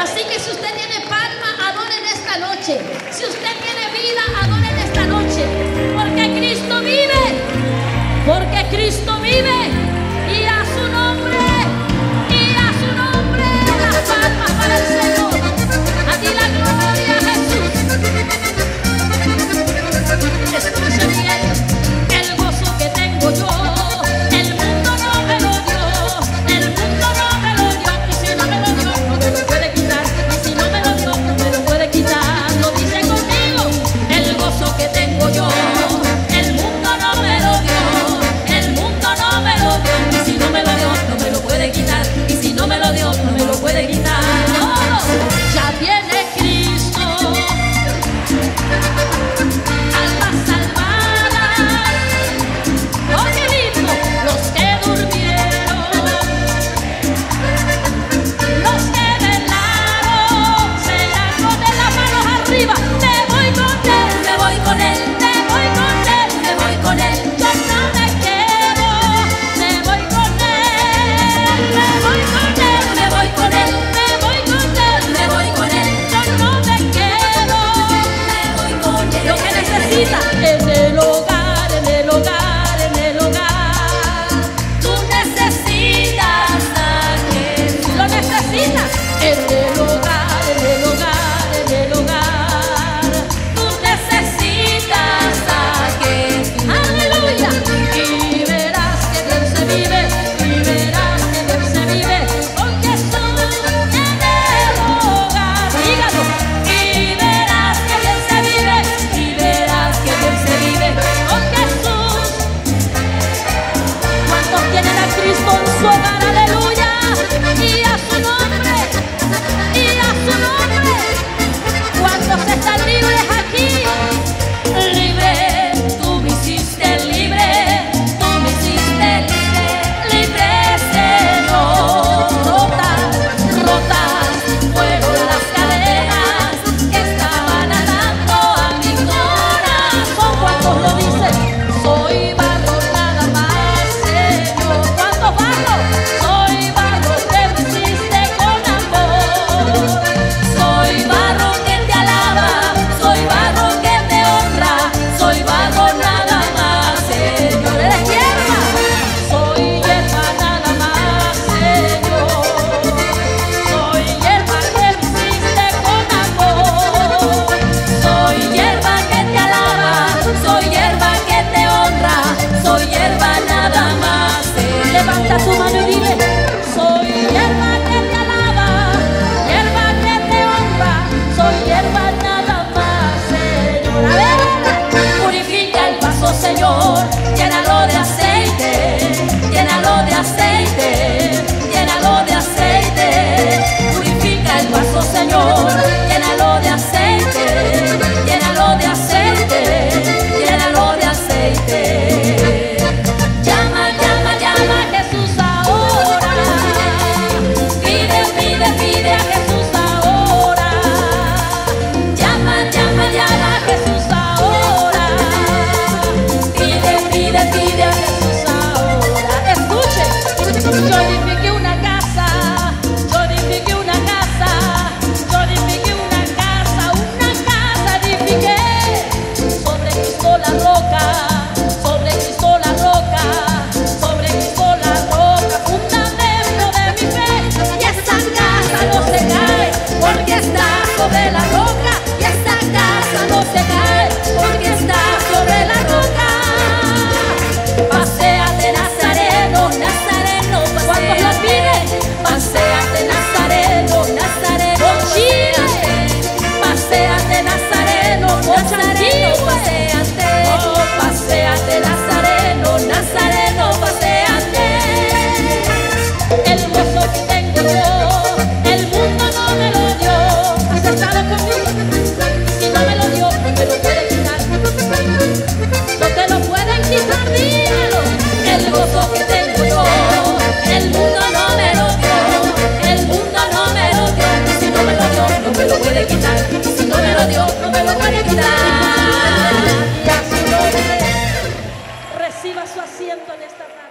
Así que si usted tiene palma, adoren esta noche. Si usted ser. Si no me lo dio, no me lo puede quitar. Reciba su asiento en esta tarde.